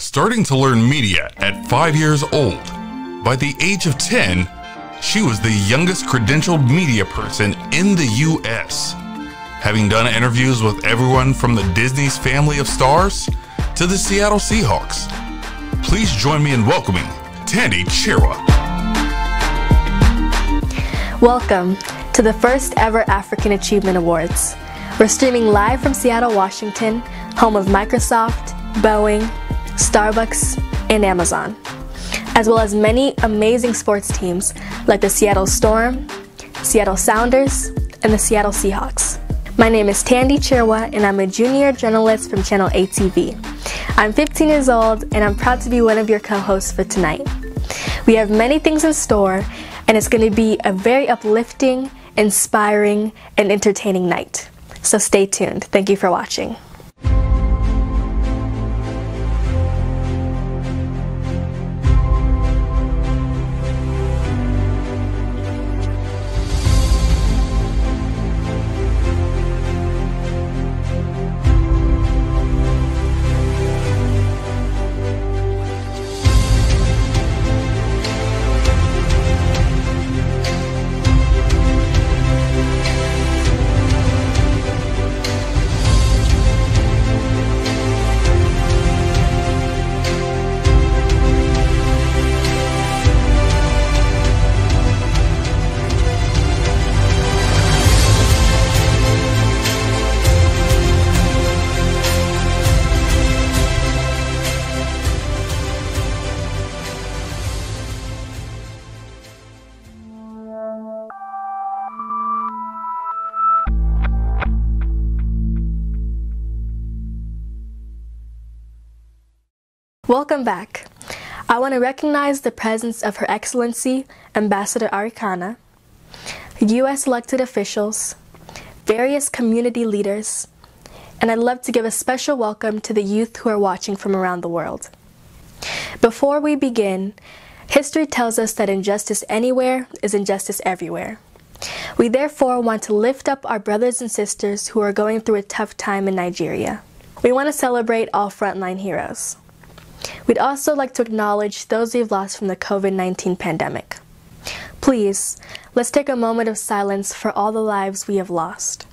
starting to learn media at five years old. By the age of 10, she was the youngest credentialed media person in the US, having done interviews with everyone from the Disney's family of stars to the Seattle Seahawks. Please join me in welcoming Thandi Chirwa. Welcome to the first ever African Achievement Awards. We're streaming live from Seattle, Washington, home of Microsoft, Boeing, Starbucks, and Amazon, as well as many amazing sports teams like the Seattle Storm, Seattle Sounders, and the Seattle Seahawks. My name is Thandi Chirwa, and I'm a junior journalist from Channel A TV. I'm 15 years old, and I'm proud to be one of your co hosts for tonight. We have many things in store, and it's going to be a very uplifting, inspiring, and entertaining night. So stay tuned. Thank you for watching. Welcome back. I want to recognize the presence of Her Excellency Ambassador Arikana, U.S. elected officials, various community leaders, and I'd love to give a special welcome to the youth who are watching from around the world. Before we begin, history tells us that injustice anywhere is injustice everywhere. We therefore want to lift up our brothers and sisters who are going through a tough time in Nigeria. We want to celebrate all frontline heroes. We'd also like to acknowledge those we've lost from the COVID 19 pandemic. Please, let's take a moment of silence for all the lives we have lost.